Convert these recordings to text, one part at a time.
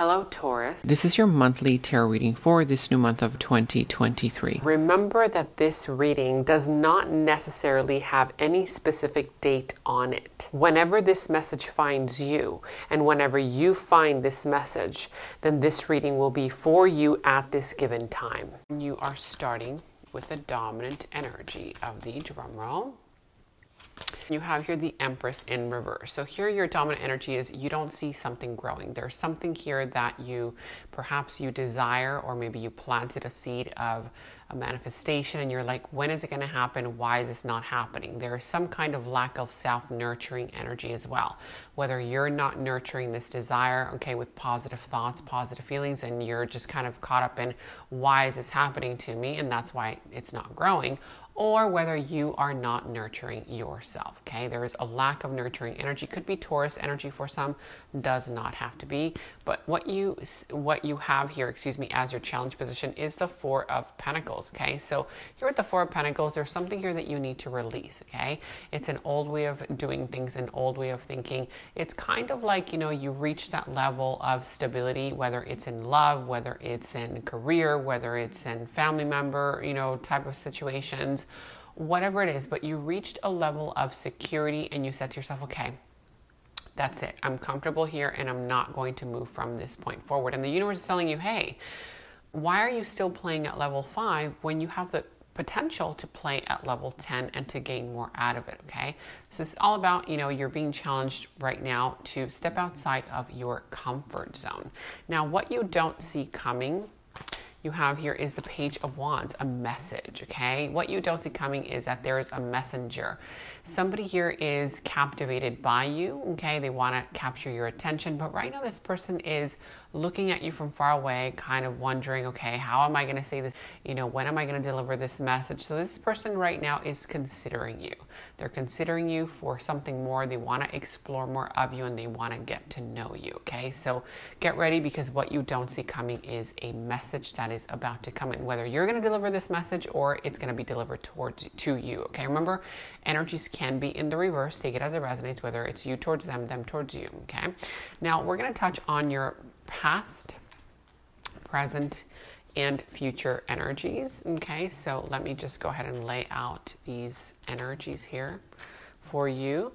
Hello, Taurus. This is your monthly tarot reading for this new month of 2023. Remember that this reading does not necessarily have any specific date on it. Whenever this message finds you, and whenever you find this message, then this reading will be for you at this given time. You are starting with the dominant energy of the drum roll. You have here the Empress in reverse. So here your dominant energy is you don't see something growing. There's something here that you perhaps you desire or maybe you planted a seed of a manifestation and you're like when is it going to happen? Why is this not happening? There is some kind of lack of self-nurturing energy as well. Whether you're not nurturing this desire, okay, with positive thoughts, positive feelings and you're just kind of caught up in why is this happening to me and that's why it's not growing or whether you are not nurturing yourself. Okay, there is a lack of nurturing energy. Could be Taurus energy for some, does not have to be. But what you what you have here, excuse me, as your challenge position is the Four of Pentacles. Okay, so here with the Four of Pentacles, there's something here that you need to release. Okay, it's an old way of doing things, an old way of thinking. It's kind of like you know you reach that level of stability, whether it's in love, whether it's in career, whether it's in family member, you know, type of situations whatever it is, but you reached a level of security and you said to yourself, okay, that's it. I'm comfortable here and I'm not going to move from this point forward. And the universe is telling you, hey, why are you still playing at level five when you have the potential to play at level 10 and to gain more out of it okay so it's all about you know you're being challenged right now to step outside of your comfort zone now what you don't see coming you have here is the Page of Wands, a message, okay? What you don't see coming is that there is a messenger. Somebody here is captivated by you, okay? They want to capture your attention, but right now this person is looking at you from far away, kind of wondering, okay, how am I going to say this? You know, when am I going to deliver this message? So this person right now is considering you. They're considering you for something more. They want to explore more of you and they want to get to know you, okay? So get ready because what you don't see coming is a message that is about to come in, whether you're going to deliver this message or it's going to be delivered towards to you, okay? Remember, energies can be in the reverse. Take it as it resonates, whether it's you towards them, them towards you, okay? Now, we're going to touch on your past, present, and future energies. Okay, so let me just go ahead and lay out these energies here for you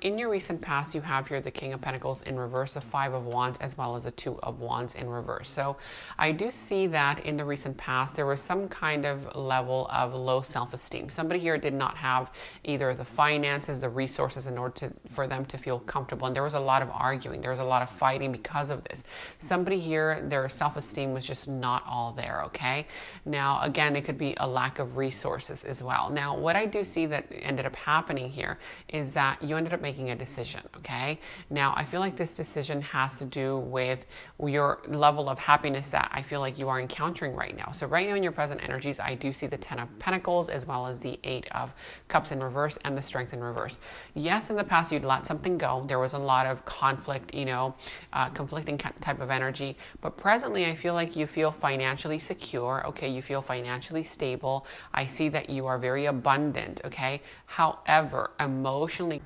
in your recent past, you have here the King of Pentacles in reverse, the Five of Wands, as well as the Two of Wands in reverse. So I do see that in the recent past, there was some kind of level of low self-esteem. Somebody here did not have either the finances, the resources in order to, for them to feel comfortable. And there was a lot of arguing. There was a lot of fighting because of this. Somebody here, their self-esteem was just not all there, okay? Now, again, it could be a lack of resources as well. Now, what I do see that ended up happening here is that you ended up making making a decision, okay? Now, I feel like this decision has to do with your level of happiness that I feel like you are encountering right now. So, right now in your present energies, I do see the Ten of Pentacles as well as the Eight of Cups in reverse and the Strength in reverse. Yes, in the past, you'd let something go. There was a lot of conflict, you know, uh, conflicting type of energy. But presently, I feel like you feel financially secure, okay? You feel financially stable. I see that you are very abundant, okay? However, emotionally,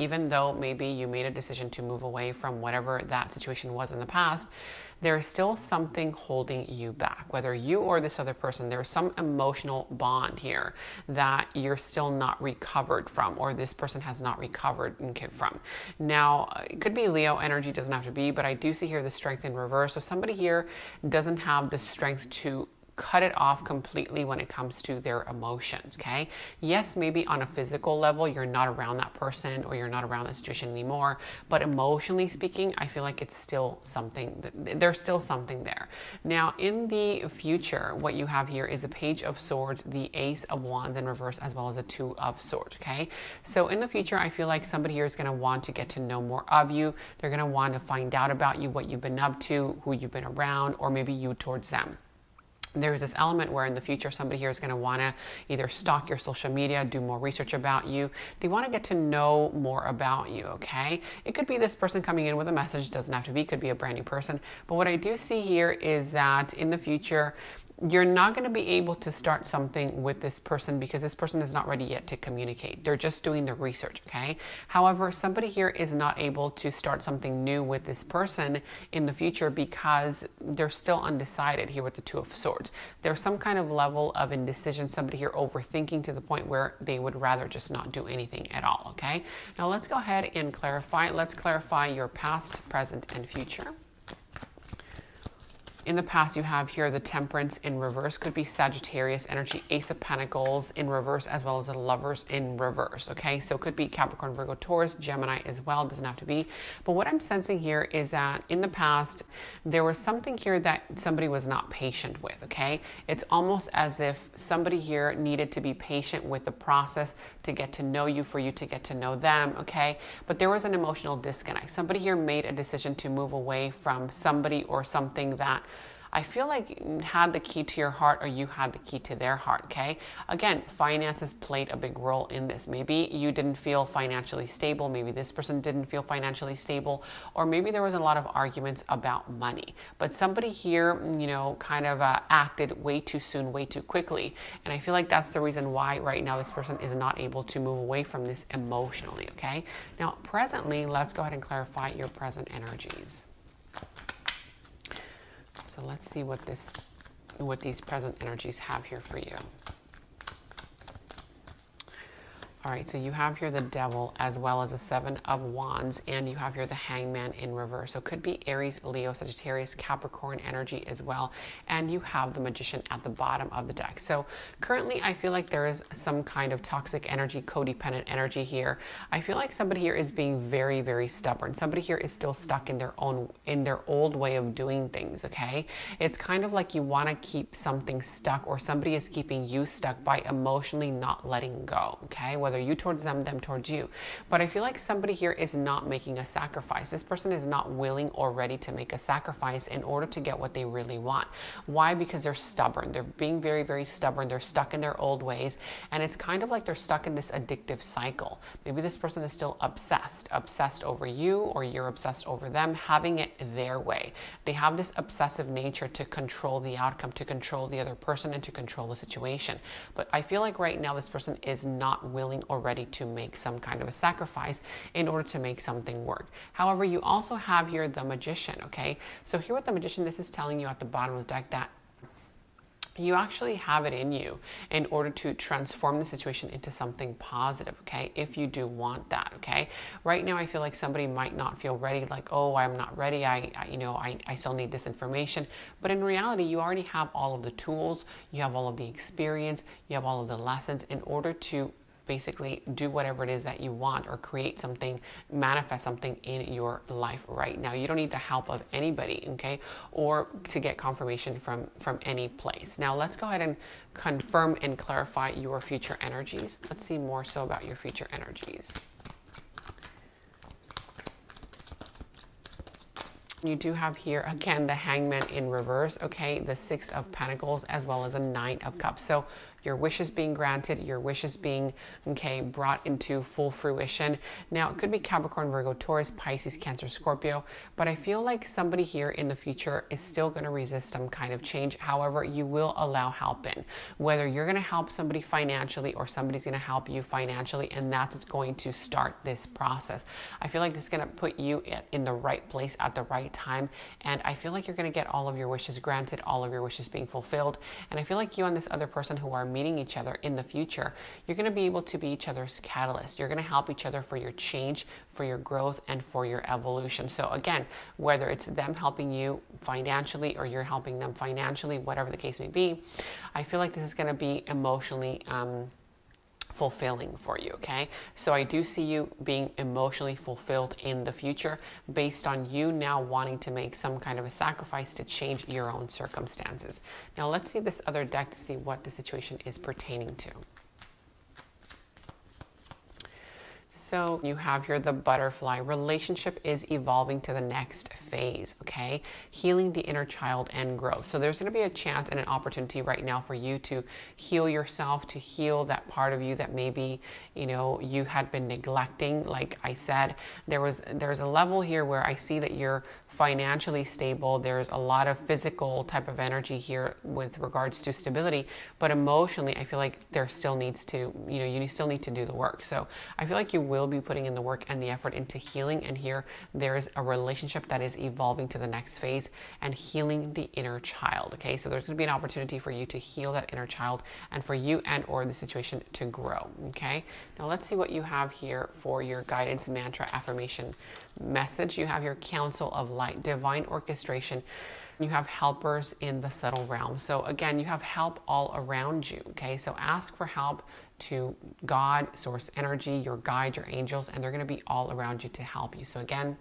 even though maybe you made a decision to move away from whatever that situation was in the past, there is still something holding you back. Whether you or this other person, there's some emotional bond here that you're still not recovered from, or this person has not recovered from. Now, it could be Leo energy, doesn't have to be, but I do see here the strength in reverse. So somebody here doesn't have the strength to cut it off completely when it comes to their emotions, okay? Yes, maybe on a physical level, you're not around that person or you're not around that situation anymore, but emotionally speaking, I feel like it's still something, that, there's still something there. Now, in the future, what you have here is a page of swords, the ace of wands in reverse, as well as a two of swords, okay? So in the future, I feel like somebody here is going to want to get to know more of you. They're going to want to find out about you, what you've been up to, who you've been around, or maybe you towards them there's this element where in the future somebody here is going to want to either stalk your social media, do more research about you. They want to get to know more about you, okay? It could be this person coming in with a message, doesn't have to be, could be a brand new person. But what I do see here is that in the future, you're not going to be able to start something with this person because this person is not ready yet to communicate. They're just doing the research, okay? However, somebody here is not able to start something new with this person in the future because they're still undecided here with the Two of Swords. There's some kind of level of indecision, somebody here overthinking to the point where they would rather just not do anything at all, okay? Now let's go ahead and clarify. Let's clarify your past, present, and future in the past, you have here the Temperance in reverse, could be Sagittarius energy, Ace of Pentacles in reverse, as well as the Lovers in reverse. Okay, so it could be Capricorn, Virgo, Taurus, Gemini as well, doesn't have to be. But what I'm sensing here is that in the past, there was something here that somebody was not patient with. Okay, it's almost as if somebody here needed to be patient with the process to get to know you, for you to get to know them. Okay, but there was an emotional disconnect. Somebody here made a decision to move away from somebody or something that I feel like had the key to your heart or you had the key to their heart, okay? Again, finances played a big role in this. Maybe you didn't feel financially stable, maybe this person didn't feel financially stable, or maybe there was a lot of arguments about money. But somebody here, you know, kind of uh, acted way too soon, way too quickly. And I feel like that's the reason why right now this person is not able to move away from this emotionally, okay? Now, presently, let's go ahead and clarify your present energies. So let's see what this what these present energies have here for you. All right, so you have here the devil as well as the seven of wands, and you have here the hangman in reverse. So it could be Aries, Leo, Sagittarius, Capricorn energy as well. And you have the magician at the bottom of the deck. So currently, I feel like there is some kind of toxic energy, codependent energy here. I feel like somebody here is being very, very stubborn. Somebody here is still stuck in their own, in their old way of doing things, okay? It's kind of like you want to keep something stuck or somebody is keeping you stuck by emotionally not letting go, okay? whether you towards them, them towards you. But I feel like somebody here is not making a sacrifice. This person is not willing or ready to make a sacrifice in order to get what they really want. Why? Because they're stubborn. They're being very, very stubborn. They're stuck in their old ways. And it's kind of like they're stuck in this addictive cycle. Maybe this person is still obsessed, obsessed over you, or you're obsessed over them, having it their way. They have this obsessive nature to control the outcome, to control the other person, and to control the situation. But I feel like right now this person is not willing willing or ready to make some kind of a sacrifice in order to make something work. However, you also have here the magician, okay? So here with the magician, this is telling you at the bottom of the deck that you actually have it in you in order to transform the situation into something positive okay? If you do want that okay? Right now i feel like somebody might not feel ready like oh i'm not ready. I, I you know I, I still need this information. But in reality you already have all of the tools. You have all of the experience. You have all of the lessons in order to basically do whatever it is that you want or create something, manifest something in your life right now. You don't need the help of anybody, okay? Or to get confirmation from from any place. Now, let's go ahead and confirm and clarify your future energies. Let's see more so about your future energies. You do have here again the hangman in reverse, okay, the six of pentacles as well as a nine of cups. So your wishes being granted, your wishes being, okay, brought into full fruition. Now, it could be Capricorn, Virgo, Taurus, Pisces, Cancer, Scorpio, but I feel like somebody here in the future is still going to resist some kind of change. However, you will allow help in. Whether you're going to help somebody financially or somebody's going to help you financially, and that's going to start this process. I feel like this is going to put you in the right place at the right time, and I feel like you're going to get all of your wishes granted, all of your wishes being fulfilled, and I feel like you and this other person who are meeting each other in the future, you're going to be able to be each other's catalyst. You're going to help each other for your change, for your growth, and for your evolution. So, again, whether it's them helping you financially or you're helping them financially, whatever the case may be, I feel like this is going to be emotionally. Um, fulfilling for you, okay? So I do see you being emotionally fulfilled in the future based on you now wanting to make some kind of a sacrifice to change your own circumstances. Now let's see this other deck to see what the situation is pertaining to. So you have here the butterfly. Relationship is evolving to the next phase, okay? Healing the inner child and growth. So there's going to be a chance and an opportunity right now for you to heal yourself, to heal that part of you that maybe, you know, you had been neglecting. Like I said, there was there's a level here where I see that you're financially stable. There's a lot of physical type of energy here with regards to stability, but emotionally, I feel like there still needs to, you know, you still need to do the work. So I feel like you will be putting in the work and the effort into healing. And here there's a relationship that is evolving to the next phase and healing the inner child. Okay, so there's going to be an opportunity for you to heal that inner child and for you and or the situation to grow. Okay, now let's see what you have here for your guidance mantra affirmation message. You have your council of light, divine orchestration. You have helpers in the subtle realm. So, again, you have help all around you. Okay, so ask for help to God, source energy, your guide, your angels, and they're going to be all around you to help you. So, again,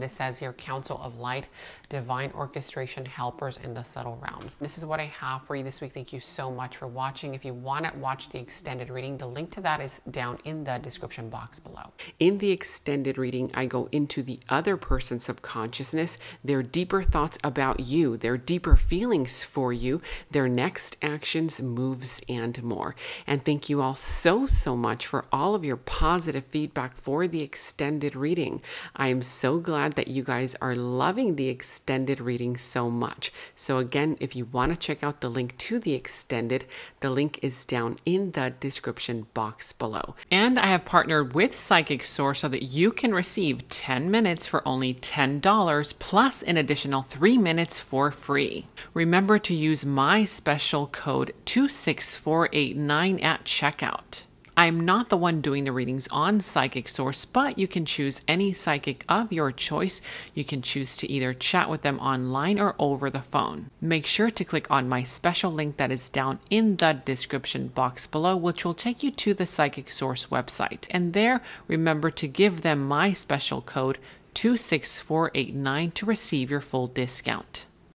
this says here, Council of Light, Divine Orchestration Helpers in the Subtle Realms. This is what I have for you this week. Thank you so much for watching. If you want to watch the extended reading, the link to that is down in the description box below. In the extended reading, I go into the other person's subconsciousness, their deeper thoughts about you, their deeper feelings for you, their next actions, moves, and more. And thank you all so, so much for all of your positive feedback for the extended reading. I am so glad glad that you guys are loving the extended reading so much. So, again, if you want to check out the link to the extended, the link is down in the description box below. And I have partnered with Psychic Source so that you can receive 10 minutes for only $10 plus an additional 3 minutes for free. Remember to use my special code 26489 at checkout. I'm not the one doing the readings on Psychic Source, but you can choose any psychic of your choice. You can choose to either chat with them online or over the phone. Make sure to click on my special link that is down in the description box below, which will take you to the Psychic Source website. And there, remember to give them my special code 26489 to receive your full discount.